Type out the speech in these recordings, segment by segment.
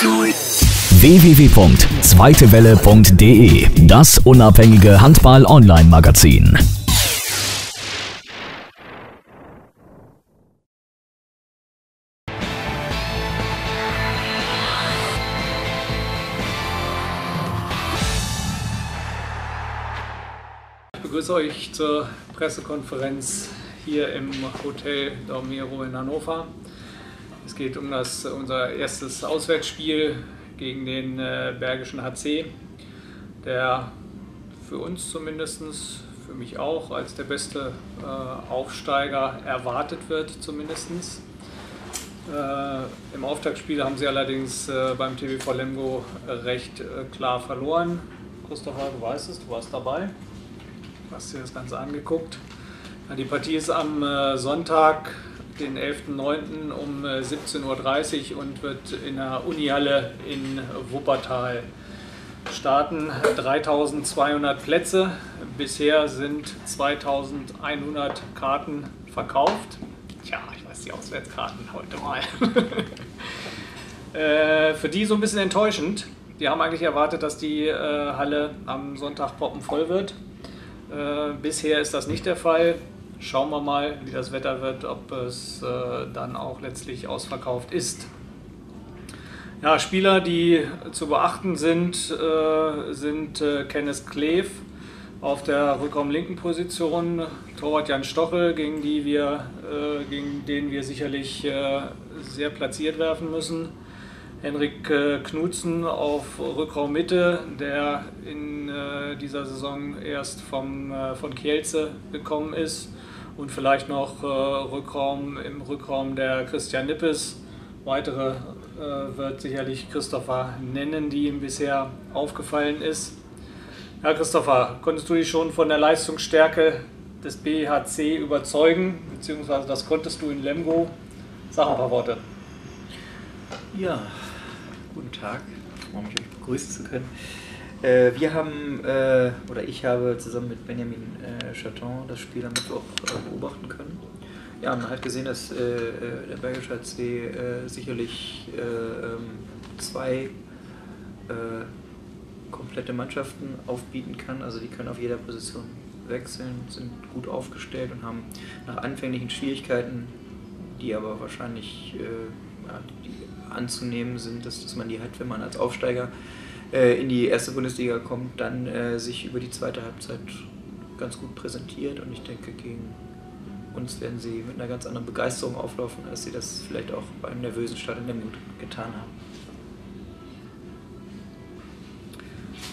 www.zweitewelle.de Das unabhängige Handball-Online-Magazin. Ich begrüße euch zur Pressekonferenz hier im Hotel Dormiro in Hannover. Es geht um das, unser erstes Auswärtsspiel gegen den äh, Bergischen HC, der für uns zumindest, für mich auch, als der beste äh, Aufsteiger erwartet wird zumindest. Äh, Im Auftaktspiel haben sie allerdings äh, beim TVV Lemgo recht äh, klar verloren. Christopher, du weißt es, du warst dabei, du hast dir das Ganze angeguckt. Die Partie ist am äh, Sonntag den 11.09. um 17.30 Uhr und wird in der Unihalle in Wuppertal starten. 3200 Plätze. Bisher sind 2100 Karten verkauft. Tja, ich weiß die Auswärtskarten heute mal. äh, für die so ein bisschen enttäuschend. Die haben eigentlich erwartet, dass die äh, Halle am Sonntag poppenvoll wird. Äh, bisher ist das nicht der Fall. Schauen wir mal, wie das Wetter wird, ob es äh, dann auch letztlich ausverkauft ist. Ja, Spieler, die zu beachten sind, äh, sind äh, Kenneth Kleef auf der rückraumlinken Position, Torwart Jan Stochel, gegen, die wir, äh, gegen den wir sicherlich äh, sehr platziert werfen müssen. Henrik äh, Knutzen auf Rückraummitte, der in dieser Saison erst vom, von Kielce gekommen ist und vielleicht noch äh, Rückraum im Rückraum der Christian Nippes. Weitere äh, wird sicherlich Christopher nennen, die ihm bisher aufgefallen ist. Ja, Christopher, konntest du dich schon von der Leistungsstärke des BHC überzeugen, beziehungsweise das konntest du in Lemgo? Sag ein paar Worte. Ja, guten Tag. Ich freue mich, euch begrüßen zu können. Äh, wir haben, äh, oder ich habe zusammen mit Benjamin äh, Chaton das Spiel am Mittwoch äh, beobachten können. Ja, man hat gesehen, dass äh, äh, der Bergische HC sicherlich ähm, zwei komplette Mannschaften aufbieten kann. Also die können auf jeder Position wechseln, sind gut aufgestellt und haben nach anfänglichen Schwierigkeiten, die aber wahrscheinlich ja, die anzunehmen sind, dass, dass man die hat, wenn man als Aufsteiger in die erste Bundesliga kommt, dann äh, sich über die zweite Halbzeit ganz gut präsentiert und ich denke, gegen uns werden sie mit einer ganz anderen Begeisterung auflaufen, als sie das vielleicht auch beim nervösen Start in Lemgut getan haben.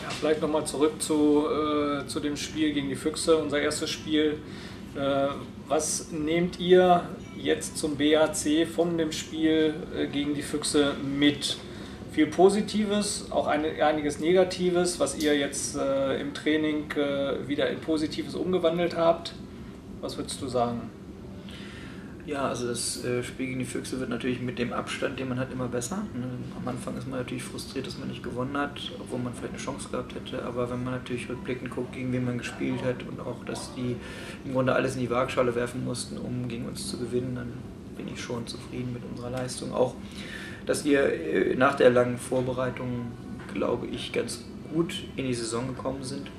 Ja, vielleicht nochmal zurück zu, äh, zu dem Spiel gegen die Füchse, unser erstes Spiel. Äh, was nehmt ihr jetzt zum BAC von dem Spiel äh, gegen die Füchse mit? Viel Positives, auch ein, einiges Negatives, was ihr jetzt äh, im Training äh, wieder in Positives umgewandelt habt. Was würdest du sagen? Ja, also das äh, Spiel gegen die Füchse wird natürlich mit dem Abstand, den man hat, immer besser. Ne? Am Anfang ist man natürlich frustriert, dass man nicht gewonnen hat, obwohl man vielleicht eine Chance gehabt hätte. Aber wenn man natürlich rückblickend guckt, gegen wen man gespielt hat und auch, dass die im Grunde alles in die Waagschale werfen mussten, um gegen uns zu gewinnen, dann bin ich schon zufrieden mit unserer Leistung. Auch dass wir äh, nach der langen Vorbereitung, glaube ich, ganz gut in die Saison gekommen sind.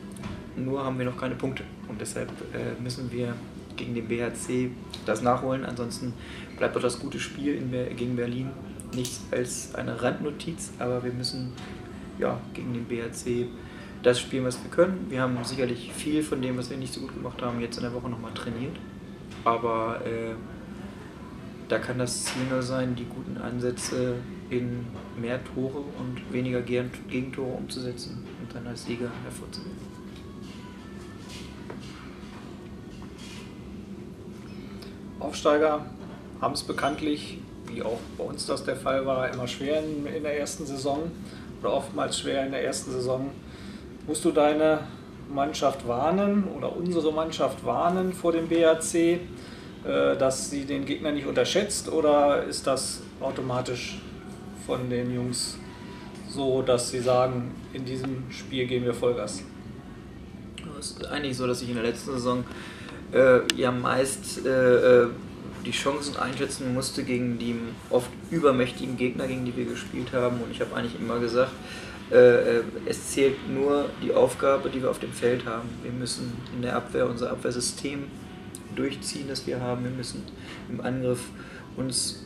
Nur haben wir noch keine Punkte und deshalb äh, müssen wir gegen den BHC das nachholen. Ansonsten bleibt doch das gute Spiel in, gegen Berlin nichts als eine Randnotiz, aber wir müssen ja, gegen den BHC das spielen, was wir können. Wir haben sicherlich viel von dem, was wir nicht so gut gemacht haben, jetzt in der Woche nochmal trainiert. Aber äh, da kann das Ziel nur sein, die guten Ansätze in mehr Tore und weniger Gegentore umzusetzen und dann als Sieger hervorzugehen. Aufsteiger haben es bekanntlich, wie auch bei uns das der Fall war, immer schwer in, in der ersten Saison oder oftmals schwer in der ersten Saison. Musst du deine Mannschaft warnen oder unsere Mannschaft warnen vor dem BAC? Äh, dass sie den Gegner nicht unterschätzt oder ist das automatisch von den Jungs so, dass sie sagen, in diesem Spiel gehen wir Vollgas? Es ist eigentlich so, dass ich in der letzten Saison äh, ja meist äh, äh die Chancen einschätzen musste gegen die oft übermächtigen Gegner, gegen die wir gespielt haben. Und ich habe eigentlich immer gesagt, äh, äh, es zählt nur die Aufgabe, die wir auf dem Feld haben. Wir müssen in der Abwehr unser Abwehrsystem durchziehen, das wir haben. Wir müssen im Angriff uns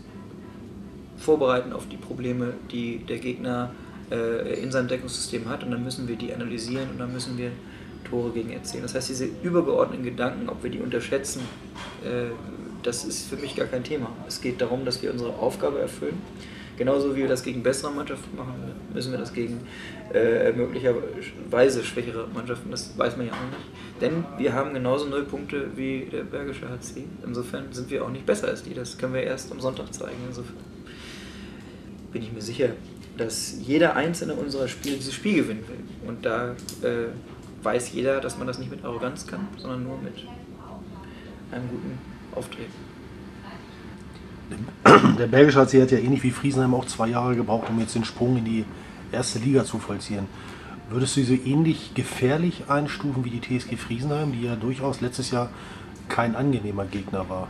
vorbereiten auf die Probleme, die der Gegner äh, in seinem Deckungssystem hat. Und dann müssen wir die analysieren und dann müssen wir Tore gegen erzielen. Das heißt, diese übergeordneten Gedanken, ob wir die unterschätzen, äh, das ist für mich gar kein Thema. Es geht darum, dass wir unsere Aufgabe erfüllen. Genauso wie wir das gegen bessere Mannschaften machen, müssen wir das gegen äh, möglicherweise schwächere Mannschaften, das weiß man ja auch nicht. Denn wir haben genauso null Punkte wie der Bergische HC. Insofern sind wir auch nicht besser als die. Das können wir erst am Sonntag zeigen. Insofern bin ich mir sicher, dass jeder einzelne unserer Spiele dieses Spiel gewinnen will. Und da äh, weiß jeder, dass man das nicht mit Arroganz kann, sondern nur mit einem guten Auftreten. Der Bergische HC hat ja ähnlich wie Friesenheim auch zwei Jahre gebraucht, um jetzt den Sprung in die erste Liga zu vollziehen. Würdest du sie ähnlich gefährlich einstufen wie die TSG Friesenheim, die ja durchaus letztes Jahr kein angenehmer Gegner war?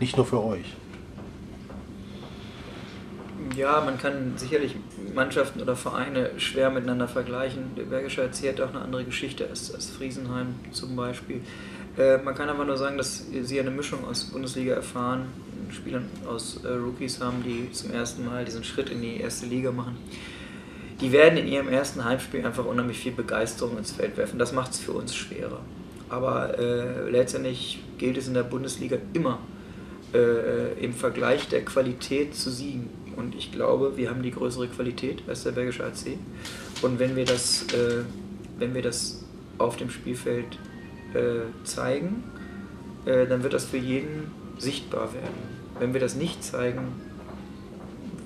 Nicht nur für euch. Ja, man kann sicherlich Mannschaften oder Vereine schwer miteinander vergleichen. Der Bergische hat auch eine andere Geschichte als, als Friesenheim zum Beispiel. Äh, man kann aber nur sagen, dass sie eine Mischung aus Bundesliga erfahren, Spielern aus äh, Rookies haben, die zum ersten Mal diesen Schritt in die erste Liga machen. Die werden in ihrem ersten Heimspiel einfach unheimlich viel Begeisterung ins Feld werfen. Das macht es für uns schwerer. Aber äh, letztendlich gilt es in der Bundesliga immer äh, im Vergleich der Qualität zu siegen. Und ich glaube, wir haben die größere Qualität als der Bergische AC. Und wenn wir das, äh, wenn wir das auf dem Spielfeld äh, zeigen, äh, dann wird das für jeden sichtbar werden. Wenn wir das nicht zeigen,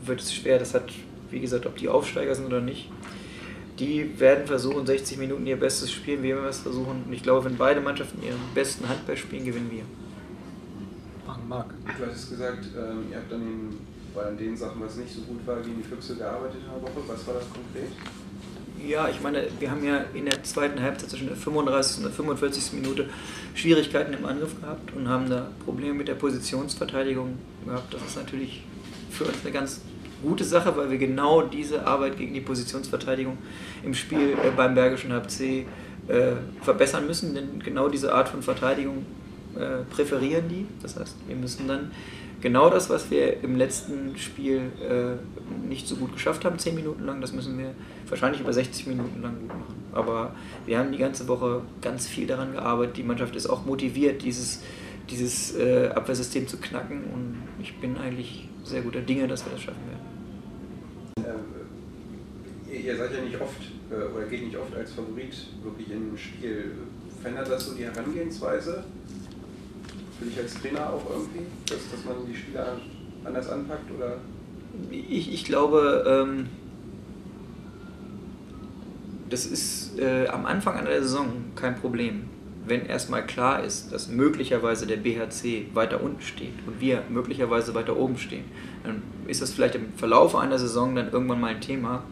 wird es schwer. Das hat, wie gesagt, ob die Aufsteiger sind oder nicht. Die werden versuchen, 60 Minuten ihr Bestes spielen, wir werden es versuchen. Und ich glaube, wenn beide Mannschaften ihren besten Handball spielen, gewinnen wir. Marc. Du hattest gesagt, ähm, ihr habt dann in, bei den Sachen, was nicht so gut war, gegen die Füchse gearbeitet in der Woche. Was war das konkret? Ja, ich meine, wir haben ja in der zweiten Halbzeit zwischen der 35. und der 45. Minute Schwierigkeiten im Angriff gehabt und haben da Probleme mit der Positionsverteidigung gehabt. Das ist natürlich für uns eine ganz gute Sache, weil wir genau diese Arbeit gegen die Positionsverteidigung im Spiel äh, beim Bergischen HC äh, verbessern müssen, denn genau diese Art von Verteidigung äh, präferieren die. Das heißt, wir müssen dann genau das, was wir im letzten Spiel äh, nicht so gut geschafft haben, 10 Minuten lang, das müssen wir wahrscheinlich über 60 Minuten lang gut machen. Aber wir haben die ganze Woche ganz viel daran gearbeitet. Die Mannschaft ist auch motiviert, dieses, dieses äh, Abwehrsystem zu knacken. Und ich bin eigentlich sehr guter Dinge, dass wir das schaffen werden. Ähm, ihr seid ja nicht oft äh, oder geht nicht oft als Favorit wirklich in ein Spiel. Verändert das so die Herangehensweise? Für dich als Trainer auch irgendwie, dass, dass man die Spieler anders anpackt? Oder? Ich, ich glaube, ähm, das ist äh, am Anfang einer Saison kein Problem. Wenn erstmal klar ist, dass möglicherweise der BHC weiter unten steht und wir möglicherweise weiter oben stehen, dann ist das vielleicht im Verlauf einer Saison dann irgendwann mal ein Thema.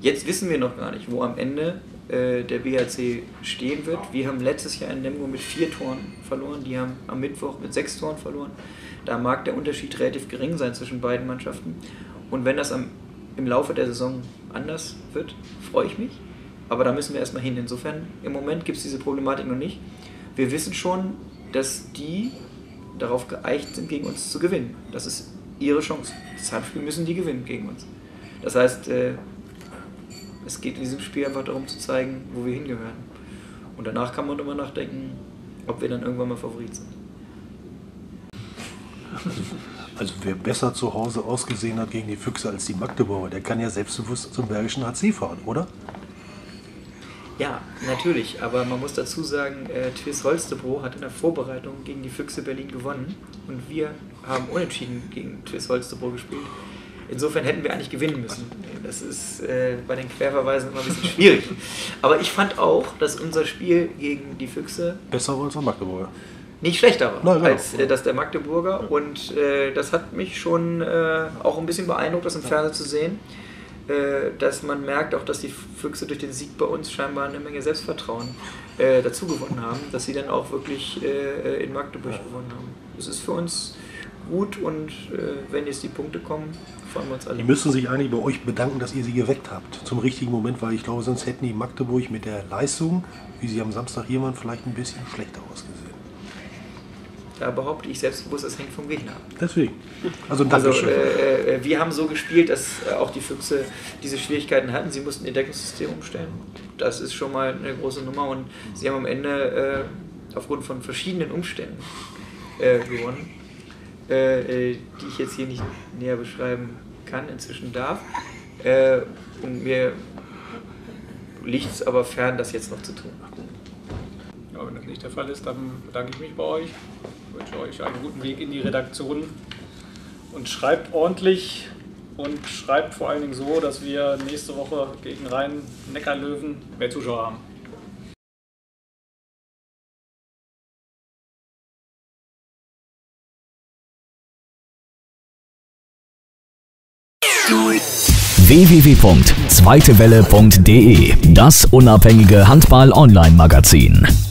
Jetzt wissen wir noch gar nicht, wo am Ende äh, der BHC stehen wird. Wir haben letztes Jahr in Lemgo mit vier Toren verloren, die haben am Mittwoch mit sechs Toren verloren. Da mag der Unterschied relativ gering sein zwischen beiden Mannschaften. Und wenn das am, im Laufe der Saison anders wird, freue ich mich. Aber da müssen wir erstmal hin. Insofern, im Moment gibt es diese Problematik noch nicht. Wir wissen schon, dass die darauf geeicht sind, gegen uns zu gewinnen. Das ist ihre Chance. Das Heimspiel müssen die gewinnen gegen uns. Das heißt, äh, es geht in diesem Spiel einfach darum zu zeigen, wo wir hingehören. Und danach kann man immer nachdenken, ob wir dann irgendwann mal Favorit sind. Also wer besser zu Hause ausgesehen hat gegen die Füchse als die Magdeburger, der kann ja selbstbewusst zum Bergischen HC fahren, oder? Ja, natürlich, aber man muss dazu sagen, äh, Twiss Holstebro hat in der Vorbereitung gegen die Füchse Berlin gewonnen und wir haben unentschieden gegen Twiss Holstebro gespielt. Insofern hätten wir eigentlich gewinnen müssen. Das ist äh, bei den Querverweisen immer ein bisschen schwierig. Aber ich fand auch, dass unser Spiel gegen die Füchse. Besser als der Magdeburger. Nicht schlechter war Nein, als äh, das der Magdeburger. Und äh, das hat mich schon äh, auch ein bisschen beeindruckt, das im Fernsehen zu sehen. Äh, dass man merkt auch, dass die Füchse durch den Sieg bei uns scheinbar eine Menge Selbstvertrauen äh, dazu gewonnen haben, dass sie dann auch wirklich äh, in Magdeburg gewonnen haben. Das ist für uns gut und äh, wenn jetzt die Punkte kommen, freuen wir uns alle. Die müssen sich eigentlich bei euch bedanken, dass ihr sie geweckt habt. Zum richtigen Moment, weil ich glaube, sonst hätten die Magdeburg mit der Leistung, wie sie am Samstag hier waren, vielleicht ein bisschen schlechter ausgesehen. Da behaupte ich selbstbewusst, es hängt vom Gegner ab. Deswegen. Also, Also äh, äh, wir haben so gespielt, dass äh, auch die Füchse diese Schwierigkeiten hatten. Sie mussten ihr Deckungssystem umstellen. Das ist schon mal eine große Nummer und sie haben am Ende äh, aufgrund von verschiedenen Umständen äh, gewonnen, äh, äh, die ich jetzt hier nicht näher beschreiben kann, inzwischen darf. Äh, und mir liegt es aber fern, das jetzt noch zu tun. Ja, wenn das nicht der Fall ist, dann bedanke ich mich bei euch. Wünsche euch einen guten Weg in die Redaktion und schreibt ordentlich und schreibt vor allen Dingen so, dass wir nächste Woche gegen Rhein-Neckar-Löwen mehr Zuschauer haben. www.zweitewelle.de Das unabhängige Handball-Online-Magazin.